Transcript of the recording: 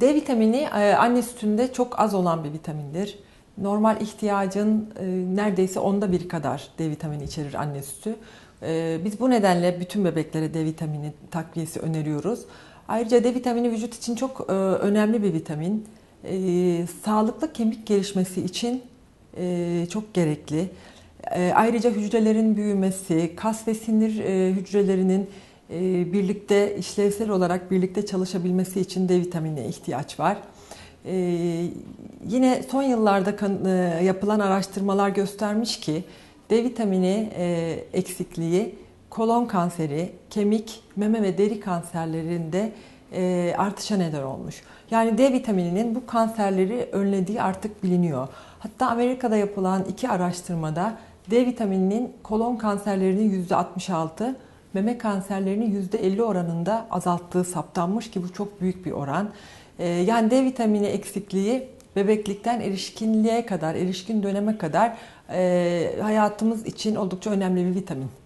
D vitamini e, anne sütünde çok az olan bir vitamindir. Normal ihtiyacın e, neredeyse onda bir kadar D vitamini içerir anne sütü. E, biz bu nedenle bütün bebeklere D vitamini takviyesi öneriyoruz. Ayrıca D vitamini vücut için çok önemli bir vitamin. Sağlıklı kemik gelişmesi için çok gerekli. Ayrıca hücrelerin büyümesi, kas ve sinir hücrelerinin birlikte işlevsel olarak birlikte çalışabilmesi için D vitaminine ihtiyaç var. Ee, yine son yıllarda e, yapılan araştırmalar göstermiş ki D vitamini e, eksikliği kolon kanseri, kemik, meme ve deri kanserlerinde e, artışa neden olmuş. Yani D vitamininin bu kanserleri önlediği artık biliniyor. Hatta Amerika'da yapılan iki araştırmada D vitamininin kolon kanserlerinin %66, meme kanserlerini %50 oranında azalttığı saptanmış ki bu çok büyük bir oran. Ee, yani D vitamini eksikliği bebeklikten erişkinliğe kadar, erişkin döneme kadar e, hayatımız için oldukça önemli bir vitamin.